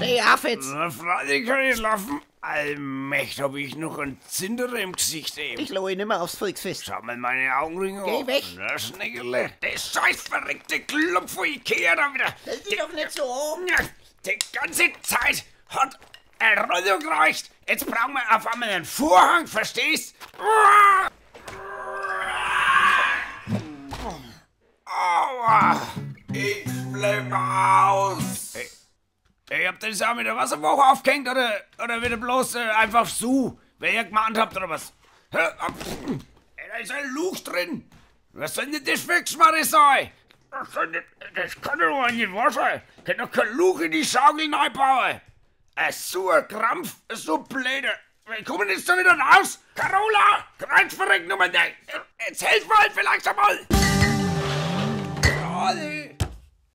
Auf jetzt. Na, freilich kann ich laufen. Allmächt hab ich noch ein Zinder im Gesicht eben. Ich lohne nicht mehr aufs Volksfest. Schau mal meine Augenringe Geh an. weg. Na, Schneckerle. Das scheiß verreckte Klump von Ikea da wieder. Stell dich doch nicht so. Ja, Die ganze Zeit hat ein Rollo gereicht. Jetzt brauchen wir auf einmal einen Vorhang, verstehst? Aua! Ich flippe aus! Ich hab das auch mit der Wasserwoche aufgehängt oder, oder wieder bloß äh, einfach so, wer ihr gemahnt habt oder was? Ab! Ey, Da ist ein Luch drin! Was soll denn das für sein? Das, soll nicht, das kann doch nicht wahr sein! Kann doch kein Luch in die Schaukel reinbauen! Ein so ein Krampf, so blöder! Wir kommen jetzt da wieder raus! Carola! Kreuzverreck Nummer 9! Jetzt helf mal vielleicht einmal!